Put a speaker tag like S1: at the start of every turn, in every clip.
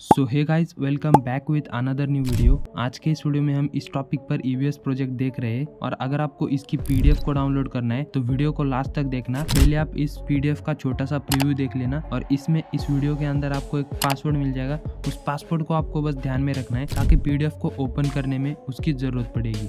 S1: So hey guys welcome back with another new video आज के इस वीडियो में हम इस टॉपिक पर ईवीएस प्रोजेक्ट देख रहे हैं और अगर आपको इसकी पीडीएफ को डाउनलोड करना है तो वीडियो को लास्ट तक देखना। पहले आप इस पीडीएफ का छोटा सा प्रीव्यू देख लेना और इसमें इस वीडियो के अंदर आपको एक पासवर्ड मिल जाएगा। उस पासवर्ड को आपको बस ध्यान में रखना है ताकि पीडीएफ को ओपन करने में उसकी ज़रूरत पड़ेगी।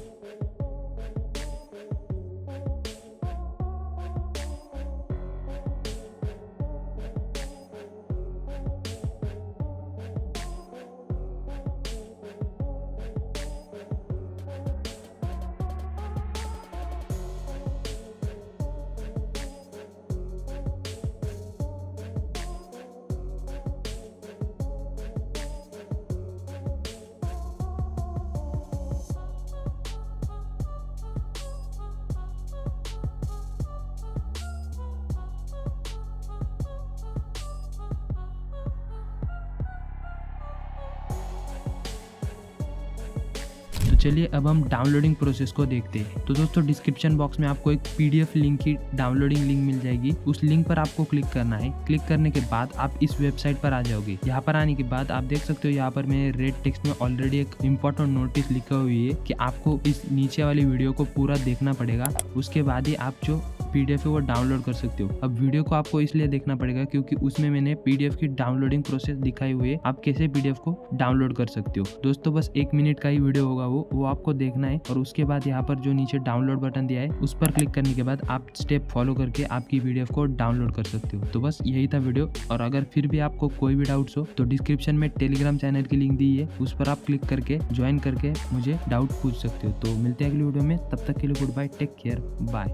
S1: चलिए अब हम डाउनलोडिंग प्रोसेस को देखते हैं। तो दोस्तों डिस्क्रिप्शन बॉक्स में आपको एक पीडीएफ लिंक की डाउनलोडिंग लिंक मिल जाएगी। उस लिंक पर आपको क्लिक करना है। क्लिक करने के बाद आप इस वेबसाइट पर आ जाओगे। यहाँ पर आने के बाद आप देख सकते हो, यहाँ पर मैंने रेड टेक्स्ट में ऑलरेडी एक इम्पोर्टेंट नोटिस लिखा हुई है की आपको इस नीचे वाली वीडियो को पूरा देखना पड़ेगा। उसके बाद ही आप जो पीडीएफ है, वो डाउनलोड कर सकते हो। अब वीडियो को आपको इसलिए देखना पड़ेगा क्योंकि उसमें मैंने पीडीएफ की डाउनलोडिंग प्रोसेस दिखाई हुई है। आप कैसे पीडीएफ को डाउनलोड कर सकते हो? दोस्तों, बस एक मिनट का ही वीडियो होगा वो। वो आपको देखना है और उसके बाद यहाँ पर जो नीचे डाउनलोड बटन दिया है, उस पर क्लिक करने के बाद आप स्टेप फॉलो करके आपकी पीडीएफ को डाउनलोड कर सकते हो। तो बस यही था वीडियो और अगर फिर भी आपको कोई भी डाउट्स हो तो डिस्क्रिप्शन में टेलीग्राम चैनल की लिंक दी है। उस पर आप क्लिक करके ज्वाइन करके मुझे डाउट पूछ सकते हो। तो मिलते हैं अगली वीडियो में। तब तक के लिए good bye take care bye